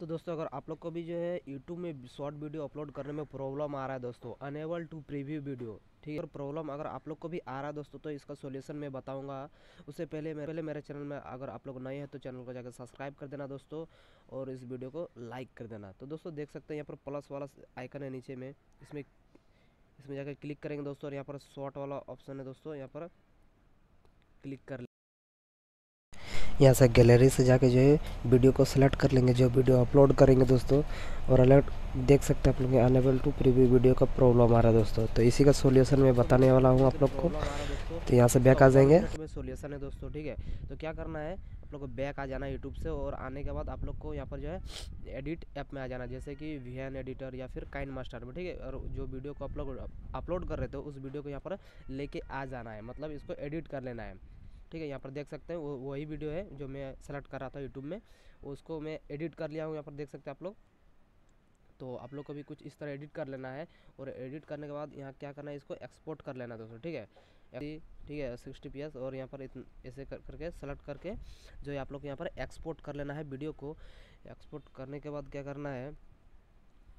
तो दोस्तों, अगर आप लोग को भी जो है यूट्यूब में शॉर्ट वीडियो अपलोड करने में प्रॉब्लम आ रहा है दोस्तों अनेबल टू प्रीव्यू वीडियो ठीक है? और प्रॉब्लम अगर आप लोग को भी आ रहा है दोस्तों तो इसका सोल्यूशन मैं बताऊँगा। उससे पहले मैं पहले मेरे चैनल में अगर आप लोग नए हैं तो चैनल को जाकर सब्सक्राइब कर देना दोस्तों और इस वीडियो को लाइक कर देना। तो दोस्तों, देख सकते हैं यहाँ पर प्लस वाला आइकन है नीचे में। इसमें इसमें जाकर क्लिक करेंगे दोस्तों और यहाँ पर शॉर्ट वाला ऑप्शन है दोस्तों, यहाँ पर क्लिक कर यहाँ से गैलरी से जाके जो है वीडियो को सिलेक्ट कर लेंगे, जो वीडियो अपलोड करेंगे दोस्तों। और अलर्ट देख सकते हैं आप लोग अनेबल टू प्रीव्यू वीडियो का प्रॉब्लम आ रहा है दोस्तों। तो इसी का सोल्यूशन मैं बताने वाला हूँ आप लोग को। तो यहाँ से बैक आ जाएँगे। सोल्यूशन है दोस्तों, ठीक है? तो क्या करना है, आप लोग को बैक आ जाना यूट्यूब से और आने के बाद आप लोग को यहाँ पर जो है एडिट ऐप में आ जाना जैसे कि VN एडिटर या फिर काइन मास्टर में, ठीक है? और जो वीडियो को आप लोग अपलोड कर रहे थे, उस वीडियो को यहाँ पर लेके आ जाना है। मतलब इसको एडिट कर लेना है। ठीक है, यहाँ पर देख सकते हैं, वो वही वीडियो है जो मैं सेलेक्ट कर रहा था यूट्यूब में। उसको मैं एडिट कर लिया हूँ, यहाँ पर देख सकते हैं आप लोग। तो आप लोग को भी कुछ इस तरह एडिट कर लेना है और एडिट करने के बाद यहाँ क्या करना है, इसको एक्सपोर्ट कर लेना दोस्तों, ठीक है? ठीक है सिक्सटी पी और यहाँ पर ऐसे कर, करके सेलेक्ट करके जो है आप लोग यहाँ पर एक्सपोर्ट कर लेना है वीडियो को। एक्सपोर्ट करने के बाद क्या करना है,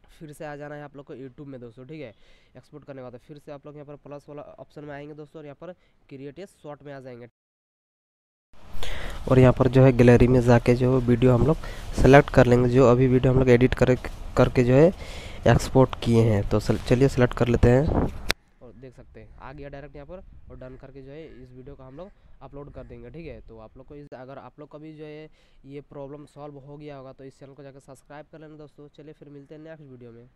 फिर से आ जाना है आप लोग को यूट्यूब में दोस्तों, ठीक है? एक्सपोर्ट करने के बाद फिर से आप लोग यहाँ पर प्लस वाला ऑप्शन में आएँगे दोस्तों और यहाँ पर क्रिएटिव शॉर्ट में आ जाएँगे। और यहाँ पर जो है गैलरी में जाके जो वीडियो हम लोग सेलेक्ट कर लेंगे, जो अभी वीडियो हम लोग एडिट कर, करके जो है एक्सपोर्ट किए हैं। तो चलिए सेलेक्ट कर लेते हैं। और देख सकते हैं, आ गया डायरेक्ट यहाँ पर और डन करके जो है इस वीडियो का हम लोग अपलोड कर देंगे, ठीक है? तो आप लोग को इस, अगर आप लोग का भी जो है ये प्रॉब्लम सॉल्व हो गया होगा तो इस चैनल को जाकर सब्सक्राइब कर लेना दोस्तों। चलिए फिर मिलते हैं नेक्स्ट वीडियो में।